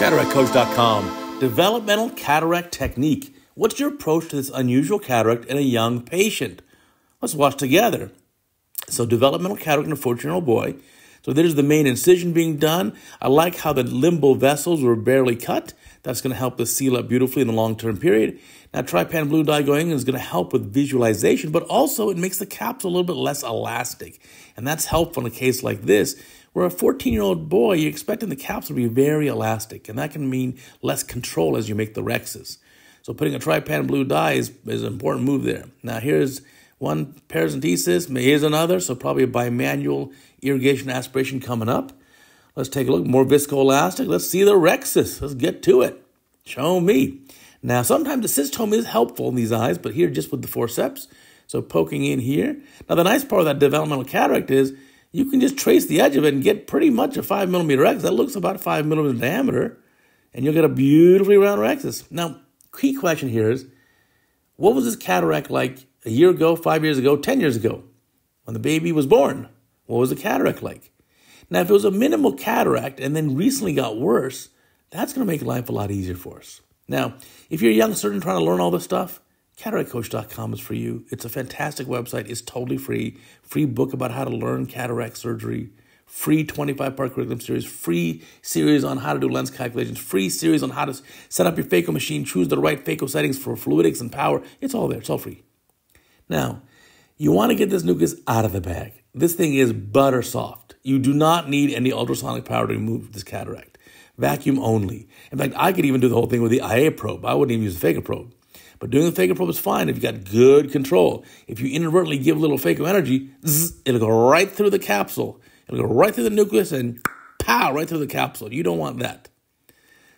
CataractCoach.com. Developmental cataract technique. What's your approach to this unusual cataract in a young patient? Let's watch together. So, developmental cataract in a 14 year old boy. So, there's the main incision being done. I like how the limbal vessels were barely cut. That's going to help the seal up beautifully in the long term period. Now, trypan blue dye going is going to help with visualization, but also it makes the capsule a little bit less elastic. And that's helpful in a case like this, where a 14 year old boy, you're expecting the capsule to be very elastic, and that can mean less control as you make the rhexis. So, putting a trypan blue dye is, is an important move there. Now, here's one paracentesis, here's another, so probably a bimanual irrigation aspiration coming up. Let's take a look. More viscoelastic. Let's see the rhexis. Let's get to it. Show me. Now, sometimes the cystotome is helpful in these eyes, but here just with the forceps. So poking in here. Now, the nice part of that developmental cataract is you can just trace the edge of it and get pretty much a five millimeter X. That looks about five millimeter diameter, and you'll get a beautifully round rhexis. Now, key question here is, what was this cataract like a year ago, five years ago, 10 years ago, when the baby was born? What was the cataract like? Now, if it was a minimal cataract and then recently got worse, that's going to make life a lot easier for us. Now, if you're a young surgeon trying to learn all this stuff, cataractcoach.com is for you. It's a fantastic website. It's totally free. Free book about how to learn cataract surgery. Free 25 part curriculum series. Free series on how to do lens calculations. Free series on how to set up your phaco machine. Choose the right phaco settings for fluidics and power. It's all there. It's all free. Now, you want to get this nucleus out of the bag. This thing is butter soft. You do not need any ultrasonic power to remove this cataract. Vacuum only. In fact, I could even do the whole thing with the IA probe. I wouldn't even use the phaco probe. But doing the phaco probe is fine if you got good control. If you inadvertently give a little phaco energy, zzz, it'll go right through the capsule. It'll go right through the nucleus and pow, right through the capsule. You don't want that.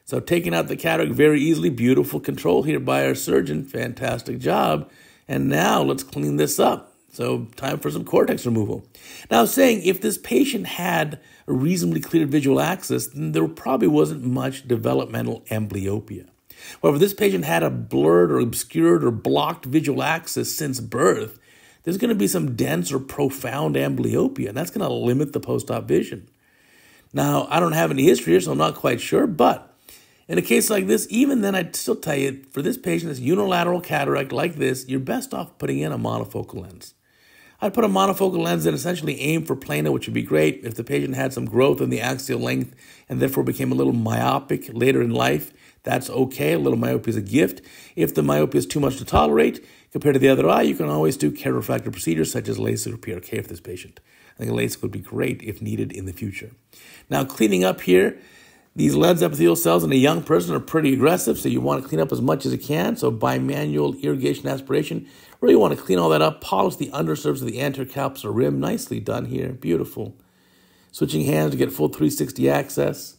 So taking out the cataract very easily, beautiful control here by our surgeon. Fantastic job. And now let's clean this up. So, time for some cortex removal. Now, saying if this patient had a reasonably clear visual axis, then there probably wasn't much developmental amblyopia. However, this patient had a blurred or obscured or blocked visual axis since birth, there's going to be some dense or profound amblyopia, and that's going to limit the post op vision. Now, I don't have any history here, so I'm not quite sure, but in a case like this, even then, I'd still tell you for this patient, this unilateral cataract like this, you're best off putting in a monofocal lens. I'd put a monofocal lens and essentially aim for plano, which would be great if the patient had some growth in the axial length and therefore became a little myopic later in life. That's okay. A little myopia is a gift. If the myopia is too much to tolerate compared to the other eye, you can always do keratorefractive procedures such as LASIK or PRK for this patient. I think LASIK would be great if needed in the future. Now, cleaning up here, these lens epithelial cells in a young person are pretty aggressive, so you want to clean up as much as you can. So bimanual irrigation aspiration, really want to clean all that up, polish the undersurface of the anterior capsular rim. Nicely done here, beautiful. Switching hands to get full 360 access.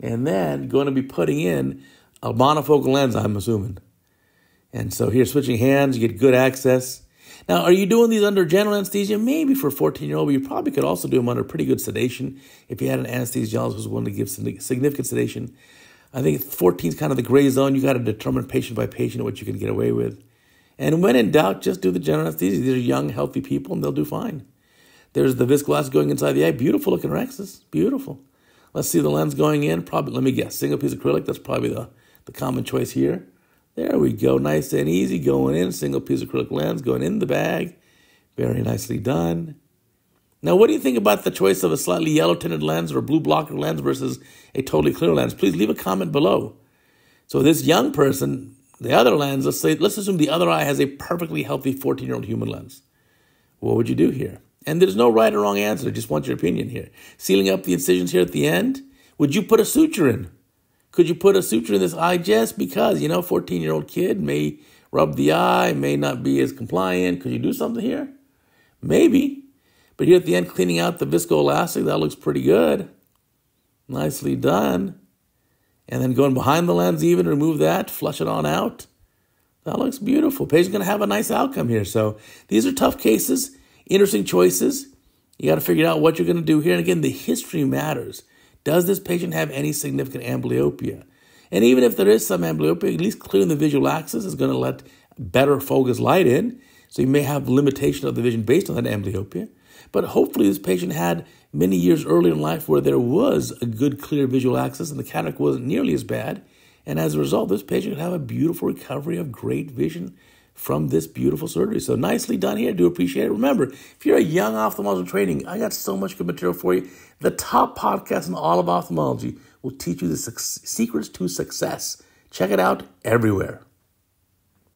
And then going to be putting in a monofocal lens, I'm assuming. And so here, switching hands, you get good access. Now, are you doing these under general anesthesia? Maybe for a 14 year old, but you probably could also do them under pretty good sedation if you had an anesthesiologist who's willing to give significant sedation. I think 14 is kind of the gray zone. You got to determine patient by patient what you can get away with. And when in doubt, just do the general anesthesia. These are young, healthy people, and they'll do fine. There's the viscoelastic going inside the eye. Beautiful looking rhexis. Beautiful. Let's see the lens going in. Probably, let me guess, single piece acrylic. That's probably the, the common choice here. There we go. Nice and easy going in. Single piece acrylic lens going in the bag. Very nicely done. Now, what do you think about the choice of a slightly yellow tinted lens or a blue blocker lens versus a totally clear lens? Please leave a comment below. So this young person, the other lens, let's say, let's assume the other eye has a perfectly healthy 14 year old human lens. What would you do here? And there's no right or wrong answer. I just want your opinion here. Sealing up the incisions here at the end. Would you put a suture in? Could you put a suture in this eye just because, you know, 14 year old kid may rub the eye, may not be as compliant? Could you do something here? Maybe. But here at the end, cleaning out the viscoelastic, that looks pretty good. Nicely done. And then going behind the lens, even remove that, flush it on out. That looks beautiful. Patient's going to have a nice outcome here. So these are tough cases, interesting choices. You got to figure out what you're going to do here. And again, the history matters. Does this patient have any significant amblyopia? And even if there is some amblyopia, at least clearing the visual axis is going to let better focus light in. So you may have limitation of the vision based on that amblyopia. But hopefully this patient had many years earlier in life where there was a good, clear visual axis and the cataract wasn't nearly as bad. And as a result, this patient could have a beautiful recovery of great vision from this beautiful surgery. So nicely done here. I Do appreciate it. Remember, if you're a young ophthalmologist training, I got so much good material for you. The top podcast in all of ophthalmology will teach you the secrets to success. Check it out everywhere.